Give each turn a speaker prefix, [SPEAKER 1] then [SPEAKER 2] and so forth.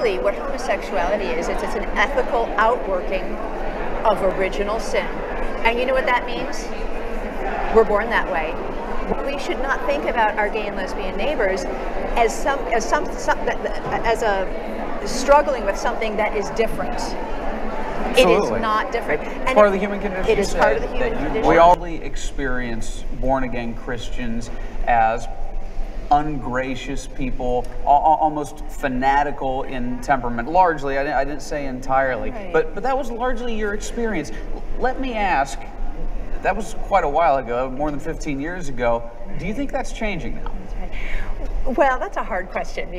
[SPEAKER 1] really what homosexuality is, it's, it's an ethical outworking of original sin. And you know what that means? We're born that way. We should not think about our gay and lesbian neighbors as some as some, some as a struggling with something that is different. Absolutely. It is not different.
[SPEAKER 2] It's
[SPEAKER 1] And
[SPEAKER 2] part
[SPEAKER 1] it-
[SPEAKER 2] of the human condition.
[SPEAKER 1] It is part of the human
[SPEAKER 2] that
[SPEAKER 1] condition.
[SPEAKER 2] We all experience born again Christians as ungracious people, al- al- almost fanatical in temperament. Largely, I didn't, I didn't say entirely,
[SPEAKER 1] Right.
[SPEAKER 2] but but that was largely your experience. Let me ask. That was quite a while ago, more than 15 years ago. Do you think that's changing now?
[SPEAKER 1] Well, that's a hard question